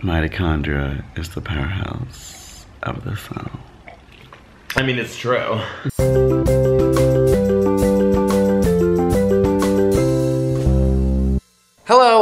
Mitochondria is the powerhouse of the cell. I mean, it's true.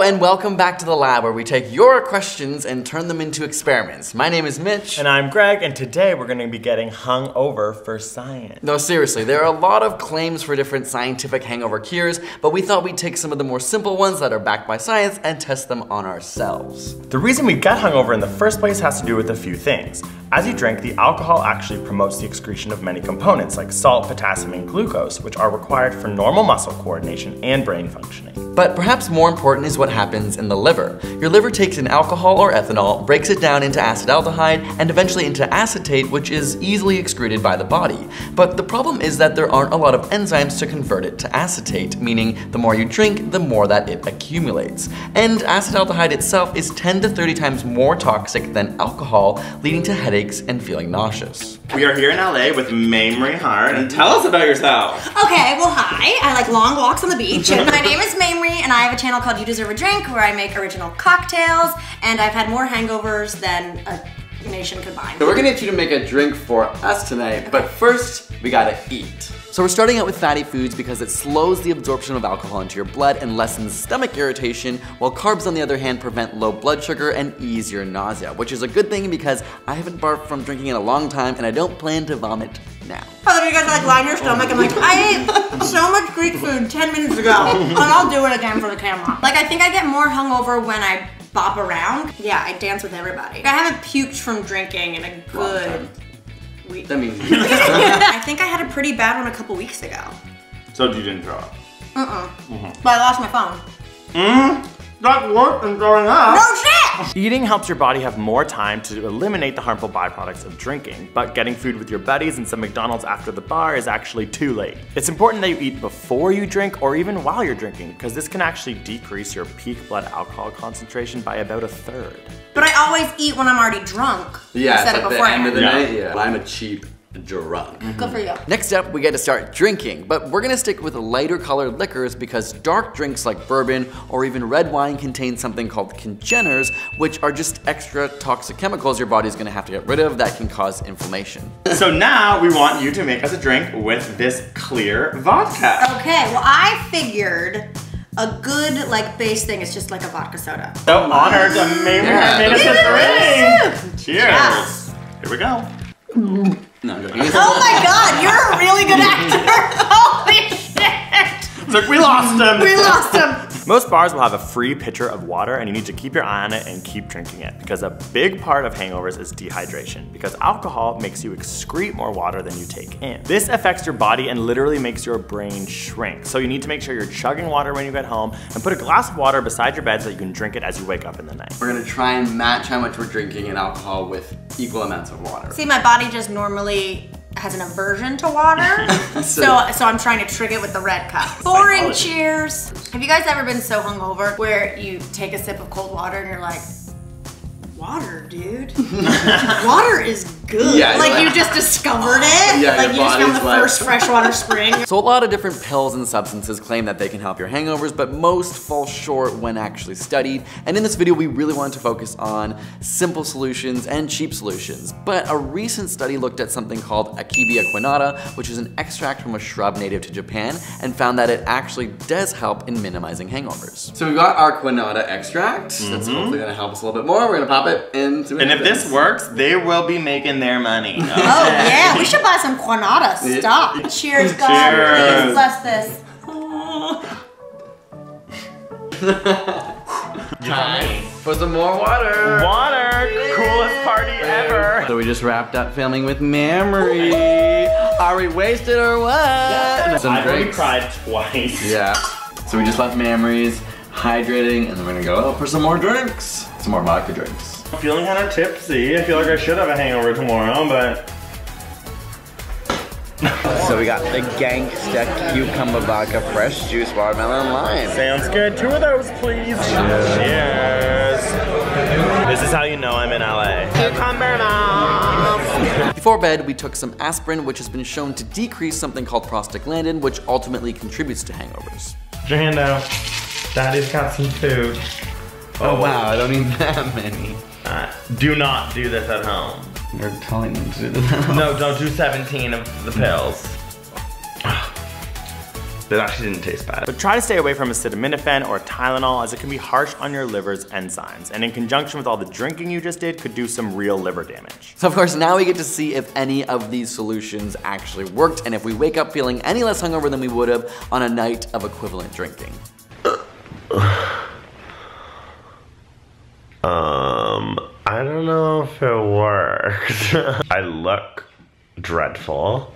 And welcome back to the lab where we take your questions and turn them into experiments. My name is Mitch. And I'm Greg, and today we're going to be getting hung over for science. No, seriously, there are a lot of claims for different scientific hangover cures, but we thought we'd take some of the more simple ones that are backed by science and test them on ourselves. The reason we get hungover in the first place has to do with a few things. As you drink, the alcohol actually promotes the excretion of many components like salt, potassium, and glucose, which are required for normal muscle coordination and brain functioning. But perhaps more important is what happens in the liver. Your liver takes in alcohol or ethanol, breaks it down into acetaldehyde, and eventually into acetate, which is easily excreted by the body. But the problem is that there aren't a lot of enzymes to convert it to acetate, meaning the more you drink, the more that it accumulates. And acetaldehyde itself is 10 to 30 times more toxic than alcohol, leading to headaches and feeling nauseous. We are here in LA with Mamrie Hart, and tell us about yourself. Okay, well, hi. I like long walks on the beach. My name is Mamrie, and I have a channel called You Deserve a Drink where I make original cocktails, and I've had more hangovers than a nation combined. So we're gonna get you to make a drink for us tonight, but first, we gotta eat. So we're starting out with fatty foods because it slows the absorption of alcohol into your blood and lessens stomach irritation, while carbs on the other hand prevent low blood sugar and ease your nausea, which is a good thing because I haven't barfed from drinking in a long time and I don't plan to vomit now. Oh, you guys like line your stomach. I'm like, I ate so much Greek food 10 minutes ago, and I'll do it again for the camera. Like, I think I get more hungover when I bop around. Yeah, I dance with everybody. I haven't puked from drinking in a good week. That means I think I had a pretty bad one a couple weeks ago. So you didn't throw up? Uh-uh. But I lost my phone. Mm, that's worse than throwing up. No shit! Eating helps your body have more time to eliminate the harmful byproducts of drinking, but getting food with your buddies and some McDonald's after the bar is actually too late. It's important that you eat before you drink or even while you're drinking, because this can actually decrease your peak blood alcohol concentration by about a third. But I always eat when I'm already drunk. yeah, it's instead like of the end of the Yeah. night. Yeah, I'm a cheap drunk. Good for you. Mm-hmm. Next up, we get to start drinking, but we're gonna stick with lighter colored liquors because dark drinks like bourbon or even red wine contain something called congeners, which are just extra toxic chemicals your body's gonna have to get rid of that can cause inflammation. So now we want you to make us a drink with this clear vodka. Okay, well I figured a good like base thing is just like a vodka soda. So honored to Mamrie mm-hmm. Yeah. made us a drink. Cheers. Yes. Here we go. No, I'm joking. Oh my god, you're a really good actor! Holy shit! Look, we lost him. We lost him! Most bars will have a free pitcher of water and you need to keep your eye on it and keep drinking it because a big part of hangovers is dehydration because alcohol makes you excrete more water than you take in. This affects your body and literally makes your brain shrink. So you need to make sure you're chugging water when you get home and put a glass of water beside your bed so that you can drink it as you wake up in the night. We're gonna try and match how much we're drinking in alcohol with equal amounts of water. See, my body just normally has an aversion to water. so so I'm trying to trick it with the red cup. Boring cheers. Have you guys ever been so hungover where you take a sip of cold water and you're like, water, dude. water is good. Yeah, like you're you just discovered it. Yeah, like your you just found the like- first freshwater spring. So a lot of different pills and substances claim that they can help your hangovers, but most fall short when actually studied. And in this video, we really wanted to focus on simple solutions and cheap solutions. But a recent study looked at something called Akebia quinata, which is an extract from a shrub native to Japan, and found that it actually does help in minimizing hangovers. So we've got our quinata extract. That's mm-hmm. hopefully gonna help us a little bit more. We're gonna pop it into And if this works, they will be making their money. Oh yeah, we should buy some Quinata stock. Cheers, God. Cheers. Please bless this. time for some more water. Water, coolest party ever. So we just wrapped up filming with Mamrie. Are we wasted or what? Some I've already drinks. cried twice. Yeah. So we just left Mamrie's hydrating, and then we're gonna go out for some more drinks. Some more vodka drinks. I'm feeling kind of tipsy. I feel like I should have a hangover tomorrow, but So we got the Gangsta Cucumber Vodka Fresh Juice Watermelon Lime. sounds good. Two of those, please. Cheers. This is how you know I'm in LA. Cucumber mom. Before bed, we took some aspirin, which has been shown to decrease something called prostaglandin, which ultimately contributes to hangovers. Put your hand out. Daddy's got some food. Oh wow, I don't need that many. Uh, do not do this at home. You're telling them to do that. No, don't do 17 of the pills. That actually didn't taste bad. But try to stay away from acetaminophen or Tylenol as it can be harsh on your liver's enzymes. And in conjunction with all the drinking you just did, could do some real liver damage. So of course, now we get to see if any of these solutions actually worked and if we wake up feeling any less hungover than we would have on a night of equivalent drinking. I don't know if it works. I look dreadful.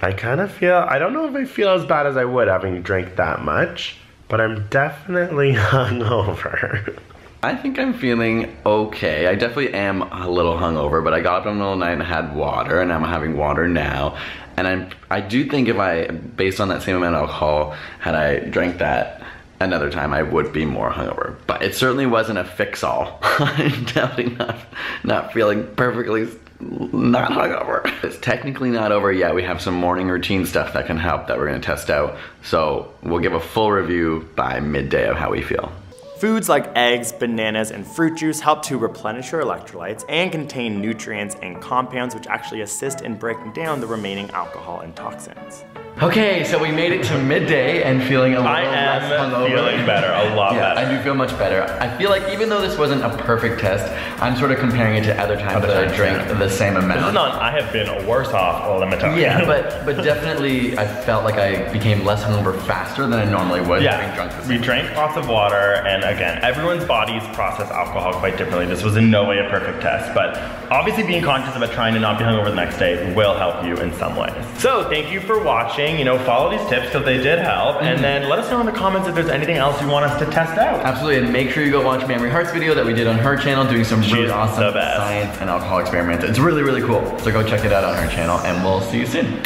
I kind of feel, I don't know if I feel as bad as I would having drank that much, but I'm definitely hungover. I think I'm feeling okay. I definitely am a little hungover, but I got up in the middle of the night and had water, and I'm having water now. And I'm, I do think if I, based on that same amount of alcohol, had I drank that another time, I would be more hungover. But it certainly wasn't a fix-all. I'm definitely not, not feeling perfectly not hungover. It's technically not over yet. We have some morning routine stuff that can help that we're gonna test out. So we'll give a full review by midday of how we feel. Foods like eggs, bananas, and fruit juice help to replenish your electrolytes and contain nutrients and compounds which actually assist in breaking down the remaining alcohol and toxins. Okay, so we made it to midday and feeling a little I less am hungover. feeling better, a lot yeah, better. I do feel much better. I feel like even though this wasn't a perfect test, I'm sort of comparing it to other times Other that I times, drank yeah. the same amount. This is not, I have been worse off, all the time. yeah, but but definitely I felt like I became less hungover faster than I normally would Yeah, we drank lots of water, and again, everyone's bodies process alcohol quite differently. This was in no way a perfect test, but obviously being conscious about trying to not be hungover the next day will help you in some ways. So thank you for watching. You know, follow these tips because they did help, and mm-hmm. then let us know in the comments if there's anything else you want us to test out. Absolutely, and make sure you go watch Mamrie Hart's video that we did on her channel doing some really awesome science and alcohol experiments. It's really, really cool. So go check it out on her channel and we'll see you soon.